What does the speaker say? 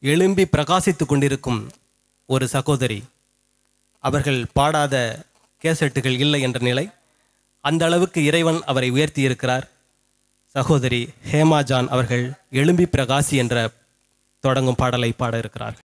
எழும்பி பிரகாசித்து கொண்டிருக்கும் ஒரு சகோதரி. அவர்கள் பாடாத கேசட்டுகள் இல்லை என்ற நிலை. அந்த அளவுக்கு இறைவன் அவரை உயர்த்தி இருக்கிறார். சகோதரி ஹேமா ஜான் அவர்கள் எழும்பி பிரகாசி என்ற தொடங்கும் பாடலை பாட இருக்கிறார்கள்.